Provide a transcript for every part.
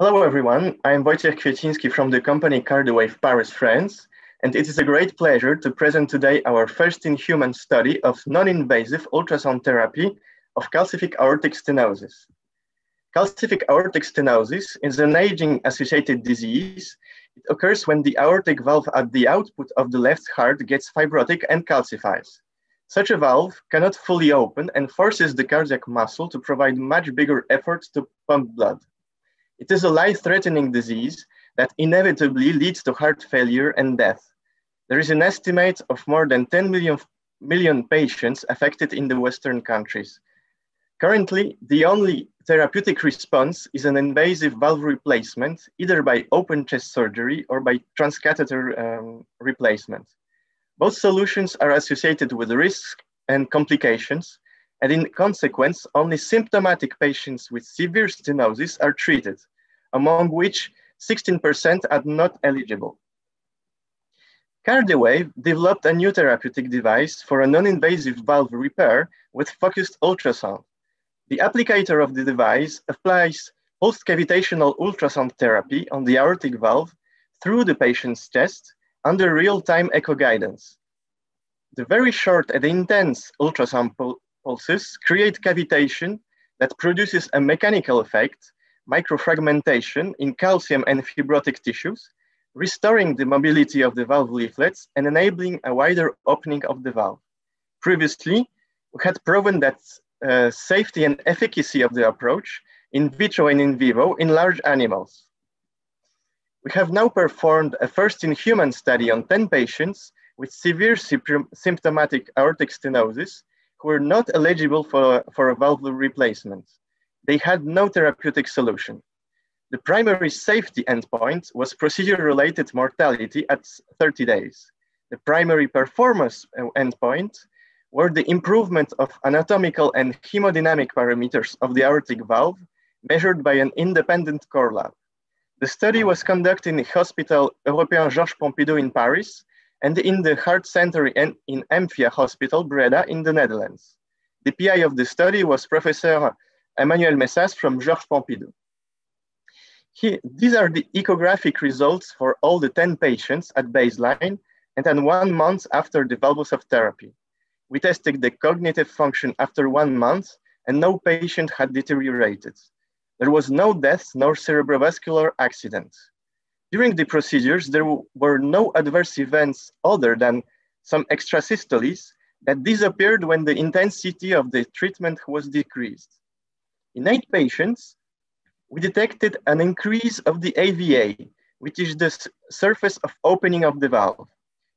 Hello, everyone. I'm Wojciech Kwieciński from the company Cardiawave Paris, France, and it is a great pleasure to present today our first in-human study of non-invasive ultrasound therapy of calcific aortic stenosis. Calcific aortic stenosis is an aging-associated disease. It occurs when the aortic valve at the output of the left heart gets fibrotic and calcifies. Such a valve cannot fully open and forces the cardiac muscle to provide much bigger efforts to pump blood. It is a life-threatening disease that inevitably leads to heart failure and death. There is an estimate of more than 10 million, million patients affected in the Western countries. Currently, the only therapeutic response is an invasive valve replacement, either by open chest surgery or by transcatheter um, replacement. Both solutions are associated with risks and complications, and in consequence, only symptomatic patients with severe stenosis are treated, among which 16% are not eligible. Cardiawave developed a new therapeutic device for a non-invasive valve repair with focused ultrasound. The applicator of the device applies pulsed-cavitational ultrasound therapy on the aortic valve through the patient's chest under real-time echo guidance. The very short and intense ultrasound pulses create cavitation that produces a mechanical effect, microfragmentation in calcium and fibrotic tissues, restoring the mobility of the valve leaflets and enabling a wider opening of the valve. Previously, we had proven that uh, safety and efficacy of the approach in vitro and in vivo in large animals. We have now performed a first in human study on 10 patients with severe symptomatic aortic stenosis who were not eligible for, for a valve replacement. They had no therapeutic solution. The primary safety endpoint was procedure-related mortality at 30 days. The primary performance uh, endpoint were the improvement of anatomical and hemodynamic parameters of the aortic valve measured by an independent core lab. The study was conducted in the Hospital Européen Georges Pompidou in Paris and in the Heart Center in, in Amphia Hospital, Breda, in the Netherlands. The PI of the study was Professor Emmanuel Messas from Georges Pompidou. He, these are the echographic results for all the 10 patients at baseline and then one month after the valvulotomy therapy. We tested the cognitive function after one month and no patient had deteriorated. There was no death nor cerebrovascular accident. During the procedures, there were no adverse events other than some extrasystoles that disappeared when the intensity of the treatment was decreased. In eight patients, we detected an increase of the AVA, which is the surface of opening of the valve.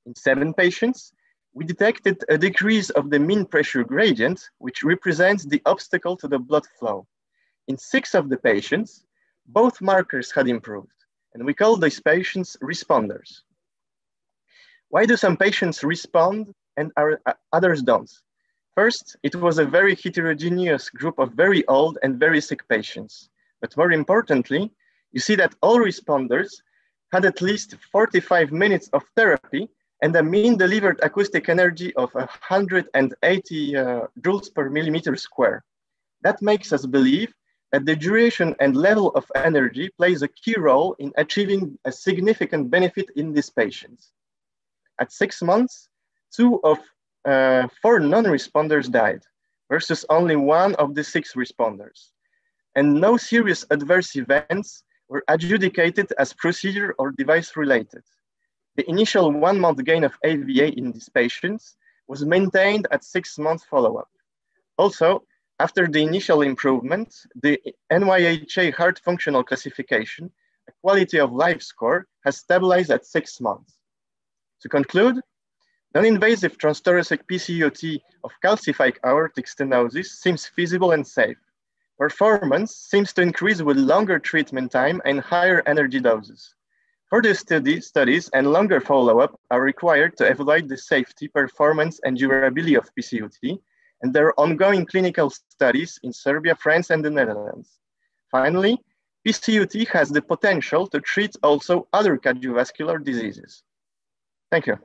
In seven patients, we detected a decrease of the mean pressure gradient, which represents the obstacle to the blood flow. In six of the patients, both markers had improved and we call these patients responders. Why do some patients respond and are, uh, others don't? First, it was a very heterogeneous group of very old and very sick patients. But more importantly, you see that all responders had at least 45 minutes of therapy and a mean delivered acoustic energy of 180 uh, joules per millimeter square. That makes us believe that the duration and level of energy plays a key role in achieving a significant benefit in these patients. At six months, two of uh, four non-responders died versus only one of the six responders. And no serious adverse events were adjudicated as procedure or device related. The initial one month gain of AVA in these patients was maintained at six month follow-up. Also, after the initial improvement, the NYHA heart functional classification, a quality of life score, has stabilized at six months. To conclude, non-invasive transthoracic PCUT of calcified aortic stenosis seems feasible and safe. Performance seems to increase with longer treatment time and higher energy doses. Further study, studies and longer follow-up are required to evaluate the safety, performance, and durability of PCUT and there are ongoing clinical studies in Serbia, France, and the Netherlands. Finally, PCUT has the potential to treat also other cardiovascular diseases. Thank you.